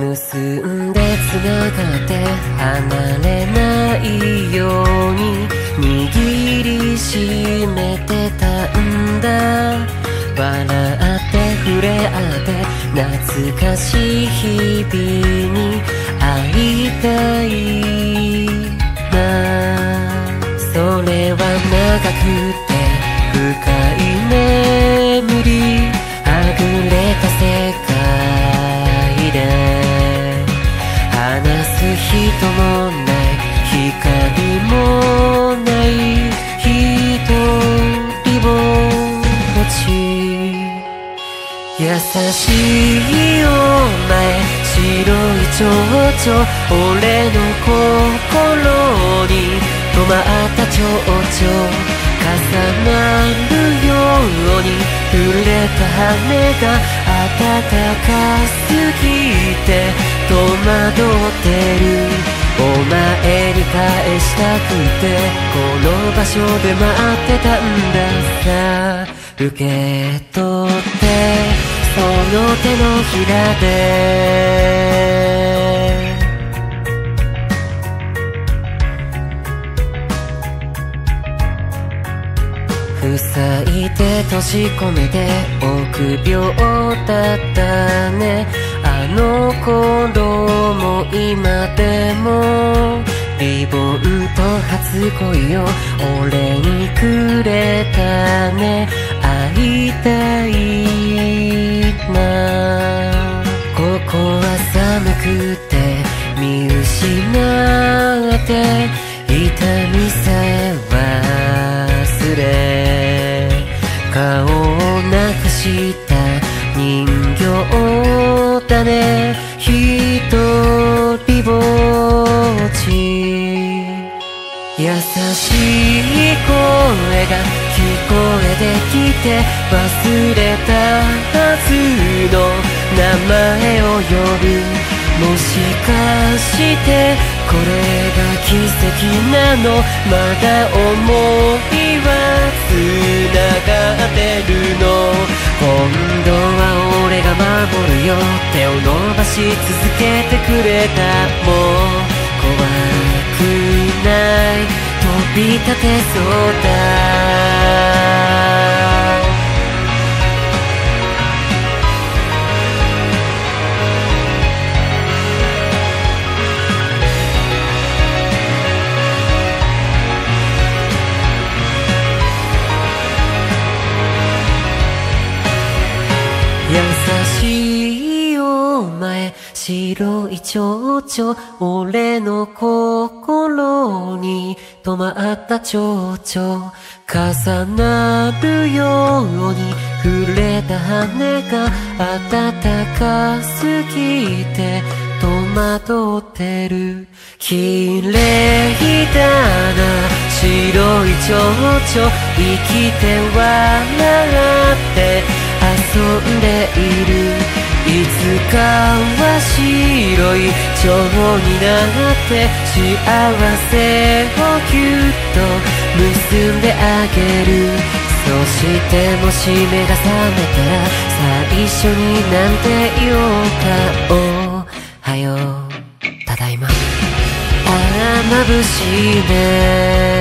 結んでつながって離れないように握りしめてたんだ。笑って触れ合って懐かしい日々に会いたいな。それは長くて優しいお前白い蝶々俺の心に止まった蝶々重なるように触れた羽が暖かすぎて戸惑ってる。お前に返したくてこの場所で待ってたんださ。受け取って。その手のひらで。塞いて閉じ込めて臆病だったね。あの頃も今でも。リボンと初恋を俺にくれたね。会いたい。した人形だね。一人ぼっち優しい声が聞こえてきて忘れたはずの名前を呼ぶ。もしかしてこれが奇跡なの？まだ想いは繋がる。手を伸ばし続けてくれたもう怖くない飛び立てそうだ白い蝶々俺の心に止まった蝶々重なるように触れた羽が暖かすぎて戸惑ってる。綺麗だな白い蝶々生きて笑って遊んでいる。いつかは白い蝶になって幸せをぎゅっと結んであげる。そしてもし目が覚めたら最初になんて言おうか。おはよう。ただいま。ああ眩しいね